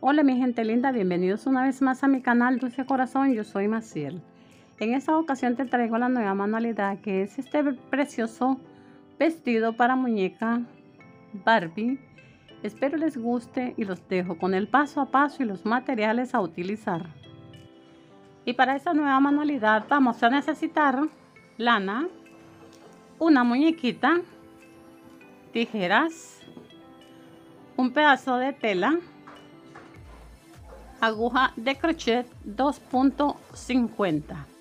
Hola mi gente linda, bienvenidos una vez más a mi canal Dulce Corazón, yo soy Maciel. En esta ocasión te traigo la nueva manualidad que es este precioso vestido para muñeca Barbie. Espero les guste y los dejo con el paso a paso y los materiales a utilizar. Y para esta nueva manualidad vamos a necesitar lana, una muñequita, tijeras, un pedazo de tela, aguja de crochet 2.50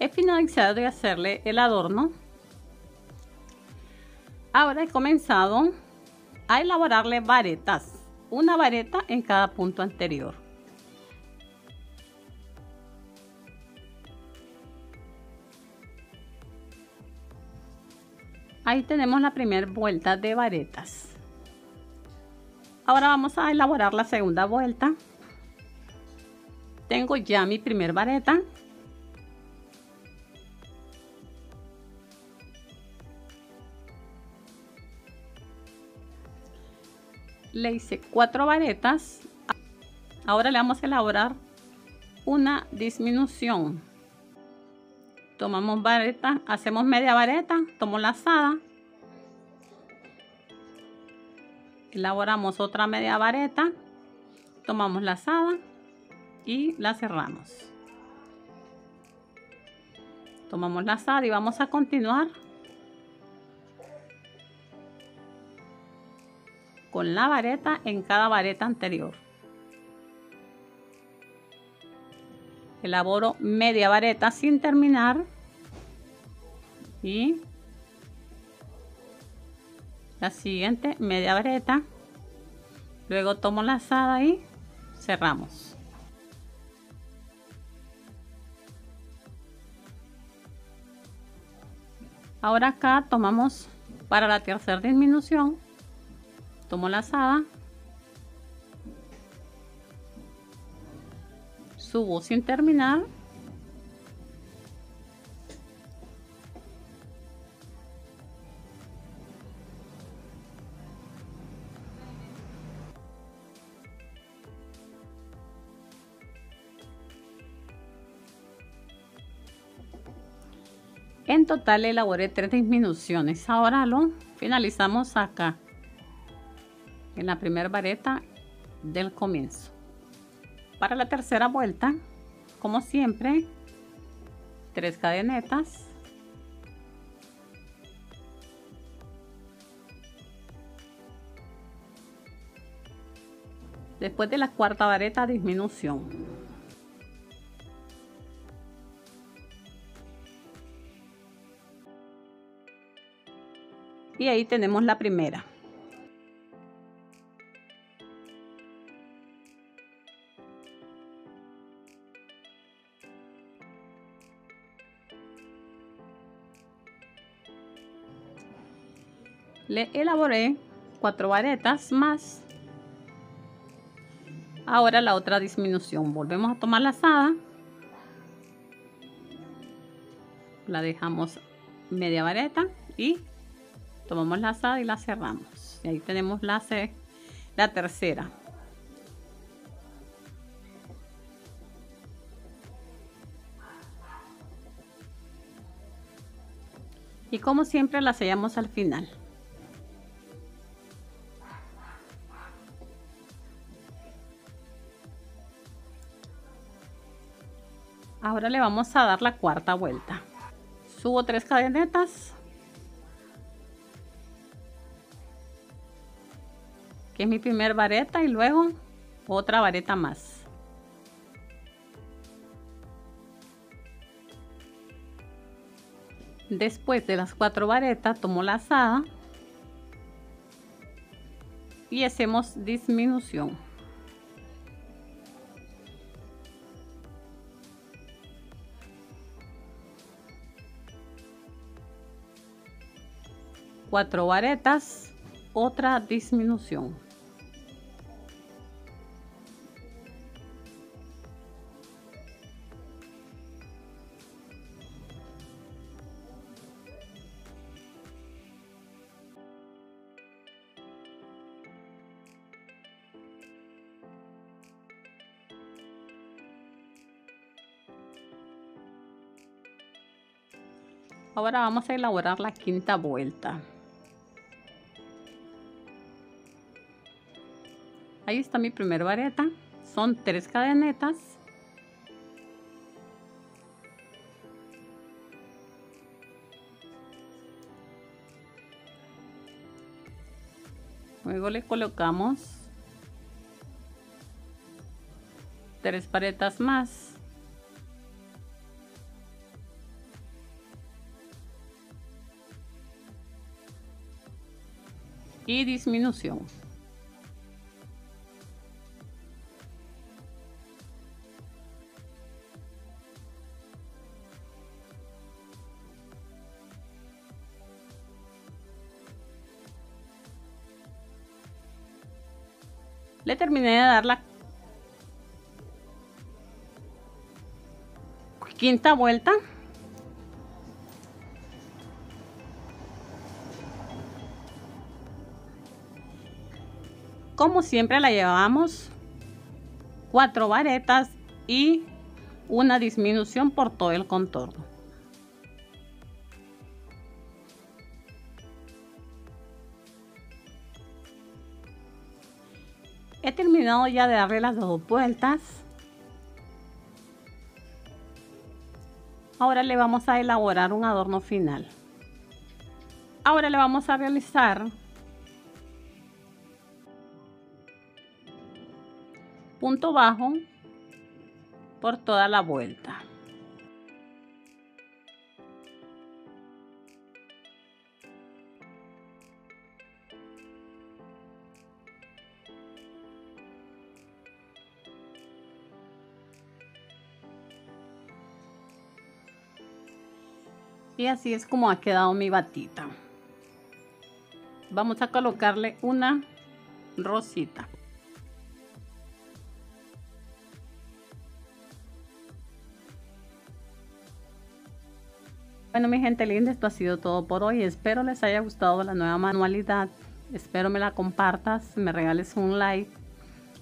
he finalizado de hacerle el adorno. Ahora he comenzado a elaborarle varetas una vareta en cada punto anterior. Ahí tenemos la primera vuelta de varetas. Ahora vamos a elaborar la segunda vuelta. Tengo ya mi primer vareta le hice cuatro varetas. Ahora le vamos a elaborar una disminución. Tomamos vareta hacemos media vareta tomo lazada elaboramos otra media vareta tomamos lazada y la cerramos. Tomamos lazada y vamos a continuar con la vareta en cada vareta anterior. Elaboro media vareta sin terminar y la siguiente media vareta. Luego tomo la lazada y cerramos. Ahora acá tomamos para la tercera disminución tomo la asada. Subo sin terminar. En total elaboré tres disminuciones. Ahora lo finalizamos acá en la primera vareta del comienzo. Para la tercera vuelta, como siempre, tres cadenetas. Después de la cuarta vareta, disminución. Y ahí tenemos la primera. Le elaboré cuatro varetas más. Ahora la otra disminución. Volvemos a tomar la asada. La dejamos media vareta y tomamos la asada y la cerramos. Y ahí tenemos la, la tercera. Y como siempre la sellamos al final ahora le vamos a dar la cuarta vuelta. Subo tres cadenetas. Que es mi primer vareta y luego otra vareta más. Después de las cuatro varetas tomo la asada y hacemos disminución 4 varetas, otra disminución. Ahora vamos a elaborar la quinta vuelta. Ahí está mi primer vareta. Son tres cadenetas. Luego le colocamos tres varetas más. y disminución. Le terminé de dar la quinta vuelta. Como siempre la llevamos cuatro varetas y una disminución por todo el contorno he terminado ya de darle las dos vueltas ahora le vamos a elaborar un adorno final ahora le vamos a realizar punto bajo por toda la vuelta. Y así es como ha quedado mi batita. Vamos a colocarle una rosita. Bueno mi gente linda, esto ha sido todo por hoy. Espero les haya gustado la nueva manualidad. Espero me la compartas, me regales un like.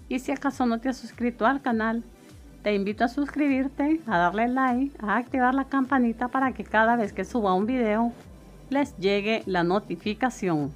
Y si acaso no te has suscrito al canal, te invito a suscribirte, a darle like, a activar la campanita para que cada vez que suba un video les llegue la notificación.